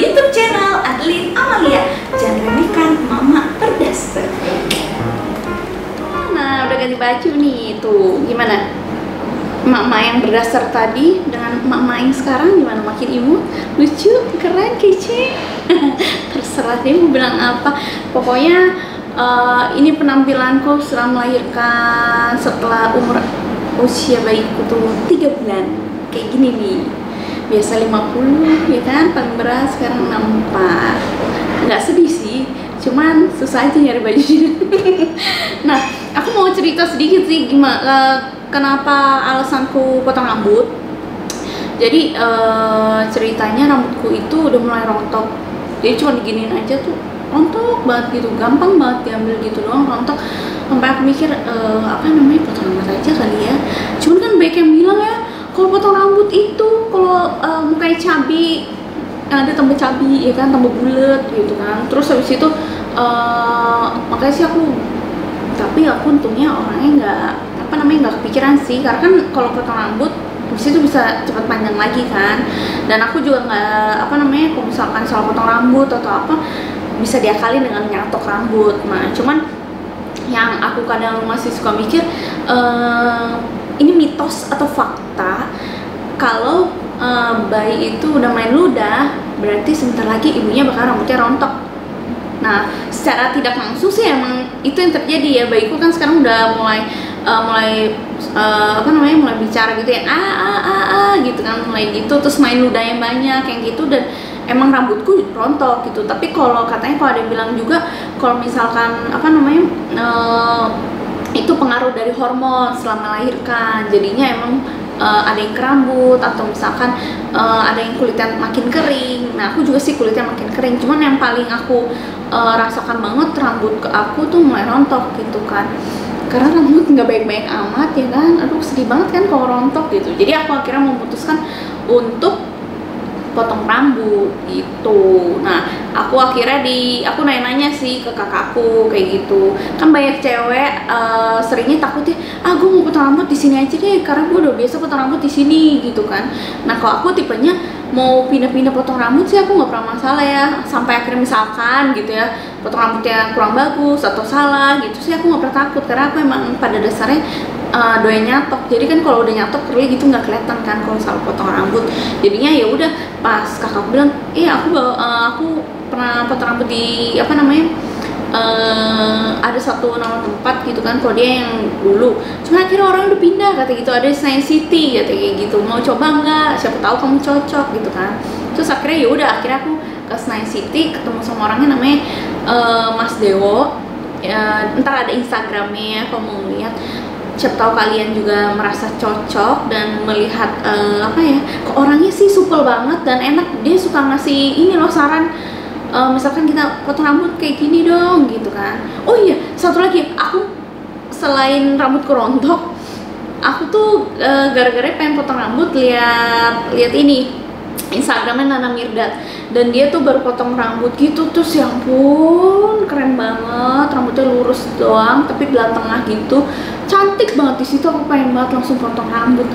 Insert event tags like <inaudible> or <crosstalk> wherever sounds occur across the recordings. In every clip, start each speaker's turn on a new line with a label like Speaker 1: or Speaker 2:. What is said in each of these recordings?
Speaker 1: YouTube channel Adeline Amalia. Jangan remehkan Mama Perdaster. Nah, udah ganti baju nih. Tuh, gimana? Mama yang berdasar tadi dengan mama yang sekarang gimana makin imut lucu keren kece <laughs> terserah deh mau bilang apa pokoknya uh, ini penampilanku setelah melahirkan setelah umur usia bayiku tuh tiga bulan kayak gini nih biasa 50 ya kan? Paling berat sekarang 64 nggak sedih sih cuman susah aja nyari baju. <laughs> Nah aku mau cerita sedikit sih gimana uh, kenapa alasanku potong rambut. Jadi uh, ceritanya rambutku itu udah mulai rontok. Jadi cuma diginiin aja tuh rontok banget gitu gampang banget diambil gitu doang rontok. Sampai aku mikir uh, apa namanya potong rambut aja kali ya. Cuman kan banyak yang bilang ya kalau potong rambut itu kalau uh, mukanya cabi ada tambah cabi ya kan tambah bulat gitu kan. Terus habis itu uh, makanya sih aku tapi aku untungnya orangnya nggak apa namanya nggak kepikiran sih. Karena kan kalau potong rambut habis itu bisa cepat panjang lagi kan. Dan aku juga nggak apa namanya kalau misalkan soal potong rambut atau apa bisa diakali dengan nyatok rambut. Nah cuman yang aku kadang masih suka mikir uh, ini mitos atau fakta? Kalau uh, bayi itu udah main ludah berarti sebentar lagi ibunya bakal rambutnya rontok. Nah secara tidak langsung sih emang itu yang terjadi ya. Bayiku kan sekarang udah mulai uh, mulai uh, apa namanya mulai bicara gitu ya ah ah ah ah gitu kan mulai gitu. Terus main ludah yang banyak yang gitu dan emang rambutku rontok gitu. Tapi kalau katanya kalau ada yang bilang juga kalau misalkan apa namanya uh, itu pengaruh dari hormon selama melahirkan. Jadinya emang uh, ada yang kerambut atau misalkan uh, ada yang kulitnya makin kering. Nah aku juga sih kulitnya makin kering. Cuman yang paling aku uh, rasakan banget rambut ke aku tuh mulai rontok gitu kan. Karena rambut nggak baik-baik amat ya kan? Aduh sedih banget kan kalau rontok gitu. Jadi aku akhirnya memutuskan untuk potong rambut gitu. Nah aku akhirnya di aku nanya-nanya sih ke kakakku kayak gitu. Kan banyak cewek uh, seringnya takutnya ah gue mau potong rambut di sini aja deh karena gue udah biasa potong rambut di sini gitu kan. Nah kalau aku tipenya mau pindah-pindah potong rambut sih aku nggak pernah masalah ya. Sampai akhirnya misalkan gitu ya potong rambutnya kurang bagus atau salah gitu sih aku nggak pernah takut. Karena aku emang pada dasarnya uh, doyan nyatok. Jadi kan kalau udah nyatok curly gitu nggak kelihatan kan kalau salah potong rambut. Jadinya ya udah pas kakak bilang iya aku bawa, uh, aku pernah potong rambut di apa namanya uh, ada satu nama tempat gitu kan kalau dia yang dulu. Cuma akhirnya orang udah pindah kata gitu. Ada Science City kata gitu. Mau coba nggak? Siapa tahu kamu cocok gitu kan. Terus akhirnya ya udah akhirnya aku ke Science City ketemu sama orangnya namanya uh, Mas Dewo. Ya, ntar ada Instagramnya ya kalau mau lihat. Siapa tahu kalian juga merasa cocok dan melihat uh, apa ya orangnya sih supel banget dan enak. Dia suka ngasih ini loh saran uh, misalkan kita potong rambut kayak gini dong gitu kan. Oh iya satu lagi aku selain rambut kerontok aku tuh uh, gara-gara pengen potong rambut lihat lihat ini Instagramnya Nana Mirdad dan dia tuh baru potong rambut gitu terus ya ampun keren banget rambutnya lurus doang tapi belah tengah gitu cantik banget di situ aku pengen banget langsung potong rambut.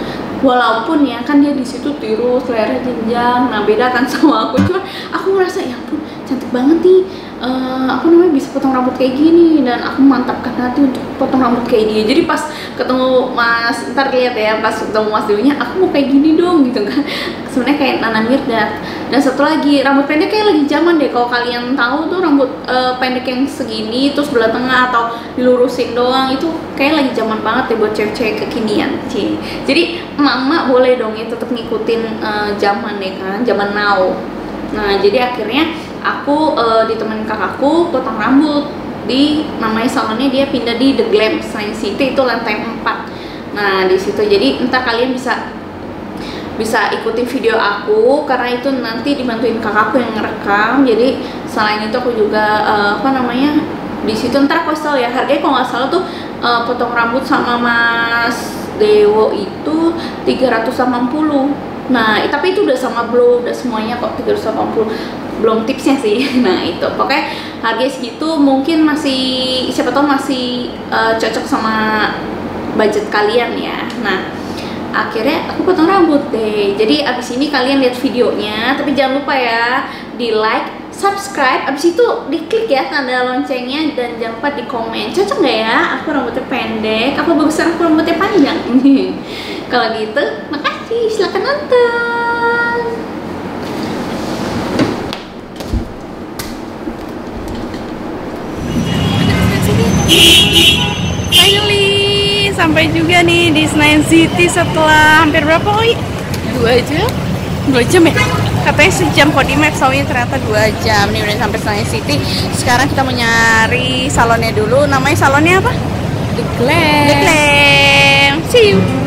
Speaker 1: Walaupun ya kan dia di situ tirus lehernya jenjang nah beda kan <laughs> sama aku cuma aku merasa ya ampun cantik banget nih. Uh, aku namanya bisa potong rambut kayak gini. Dan aku mantapkan hati untuk potong rambut kayak dia. Jadi pas ketemu mas ntar lihat ya pas ketemu mas dulunya aku mau kayak gini dong gitu kan. Sebenarnya kayak Nana Mirdad. Dan satu lagi rambut pendek kayak lagi zaman deh. Kalau kalian tahu tuh rambut uh, pendek yang segini terus belah tengah atau dilurusin doang itu kayak lagi zaman banget deh buat cewek-cewek kekinian sih jadi mama boleh dong ya tetap ngikutin uh, zaman deh kan zaman now. Nah jadi akhirnya aku uh, ditemenin kakakku potong rambut. Di namanya salonnya dia pindah di The Glam Science City itu lantai 4 nah di situ. Jadi entar kalian bisa bisa ikuti video aku karena itu nanti dibantuin kakakku yang ngerekam. Jadi selain itu aku juga uh, apa namanya di situ ntar aku ya harganya kalau nggak salah tuh uh, potong rambut sama Mas Dewo itu 380 Nah, tapi itu udah sama blow, udah semuanya kok 380 belum tipsnya sih <laughs> nah itu pokoknya harga segitu mungkin masih siapa tahu masih uh, cocok sama budget kalian ya nah akhirnya aku potong rambut deh jadi abis ini kalian lihat videonya tapi jangan lupa ya di like, subscribe, abis itu diklik ya tanda loncengnya dan jangan lupa di komen. Cocok nggak ya? Aku rambutnya pendek, apa bagusan aku rambutnya panjang? <laughs> Kalau gitu, makasih. Silahkan nonton. Finally, sampai juga nih di Senayan City setelah hampir berapa, Oi? Dua jam? Dua jam ya? Katanya sejam kok di map, soalnya ternyata dua jam. Nih udah sampai Senayan City. Sekarang kita mau nyari salonnya dulu. Namanya salonnya apa?
Speaker 2: The Glam.
Speaker 1: The Glam. See you.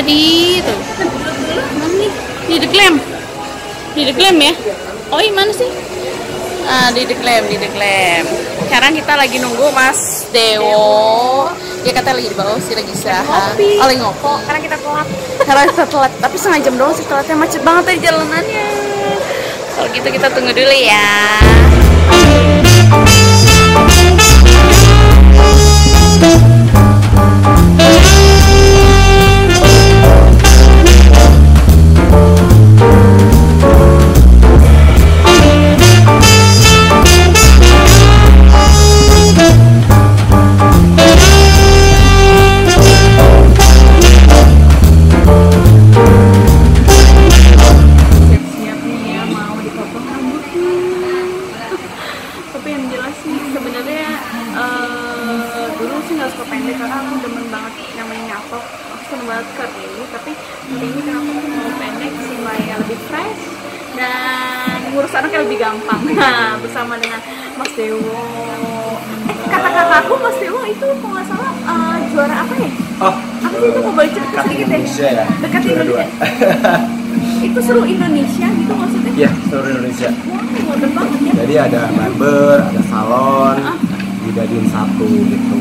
Speaker 1: Aku udah ada di tuh mana nih? Di Glam di Glam ya? Oh iya mana sih? Ah di Glam di Glam sekarang kita lagi nunggu Mas Dewo dia katanya lagi di bawah sih lagi istirahat oh lagi ngopo karena kita telat. Karena kita telat. Tapi setengah jam doang sih telatnya. Macet banget tadi jalanannya. Kalau gitu kita tunggu dulu ya aku banget curly tapi hari ini kenapa aku mau pendek supaya lebih fresh dan ngurus anaknya lebih gampang <laughs> nah bersama dengan Mas Dewo kata kakakku Mas Dewo itu kalau nggak salah eh, juara apa ya
Speaker 3: Oh,
Speaker 1: apa sih itu mau boleh cerita sedikit
Speaker 3: Indonesia
Speaker 1: ya
Speaker 3: ya.
Speaker 1: dekat. Indonesia <laughs> itu seluruh Indonesia gitu maksudnya
Speaker 3: Iya, seluruh Indonesia.
Speaker 1: Wow, modern banget ya.
Speaker 3: Jadi ada barber, ada salon,
Speaker 1: Ah.
Speaker 3: dijadiin satu gitu.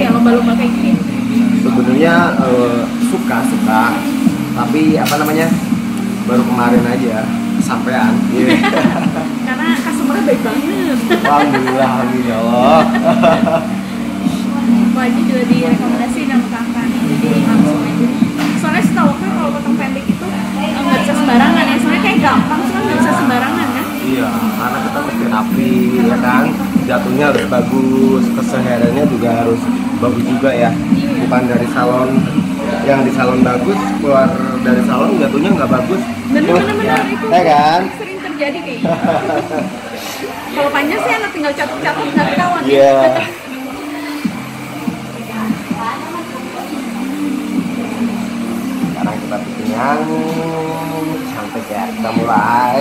Speaker 1: Ya lomba-lomba kayak gini.
Speaker 3: Sebenarnya eh, suka suka, tapi apa namanya baru kemarin aja kesampaian. Iya. <laughs>
Speaker 1: Karena customer-nya baik banget.
Speaker 3: Alhamdulillah, alhamdulillah.
Speaker 1: Aku aja juga direkomendasi sama kakak
Speaker 3: bagus, kesehariannya juga harus bagus juga ya. Bukan dari salon yang di salon bagus keluar dari salon jatuhnya nggak bagus.
Speaker 1: Bener-bener itu
Speaker 3: Ya kan?
Speaker 1: sering terjadi kayak gitu. <laughs> kalau panjang sih anak tinggal catat-catat nggak ya.
Speaker 3: Iya. Sekarang kita bikin yang cantik ya. Kita mulai.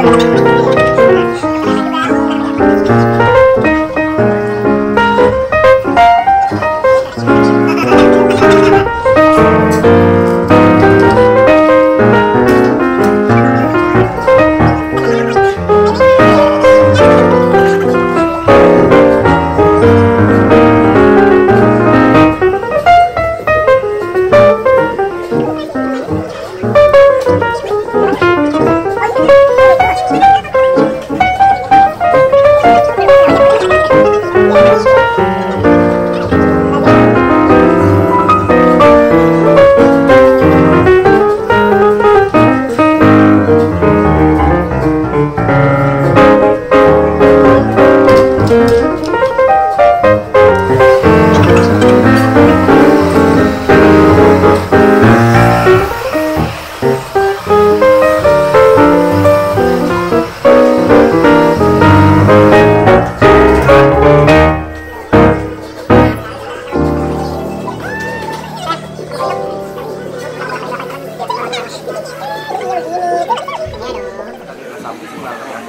Speaker 3: headquarters. nggak pernah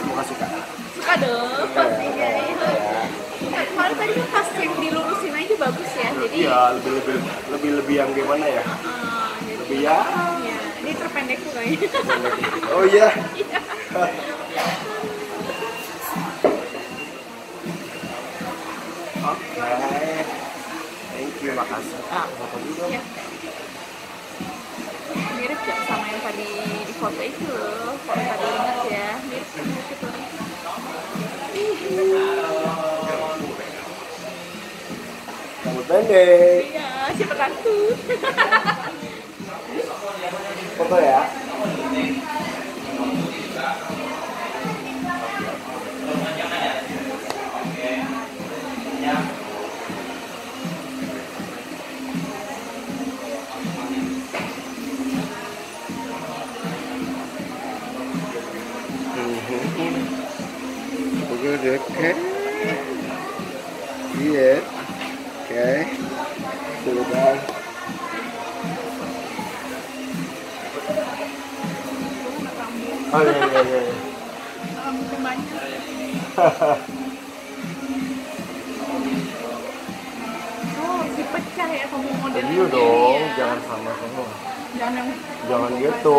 Speaker 3: semoga suka
Speaker 2: suka dong ya? pastinya iya. kalau
Speaker 3: ya?
Speaker 2: iya, tadi kan pas yang dilurusin aja bagus ya jadi
Speaker 3: iya, ya lebih lebih lebih lebih yang gimana ya lebih ya,
Speaker 2: ini terpendek tuh kayaknya
Speaker 3: oh iya? <laughs> Oke, okay. thank you, makasih. Ah, apa
Speaker 2: juga? Mirip ya sama yang tadi di foto itu loh. Kalau tadi ingat ya, mirip mirip itu.
Speaker 3: Rambut pendek.
Speaker 2: Iya, siapa takut?
Speaker 3: Foto ya. oh iya iya iya, iya.
Speaker 2: oh si pecah ya kamu model
Speaker 3: iya dong
Speaker 2: ya.
Speaker 3: jangan sama semua
Speaker 2: jangan
Speaker 3: jangan gitu.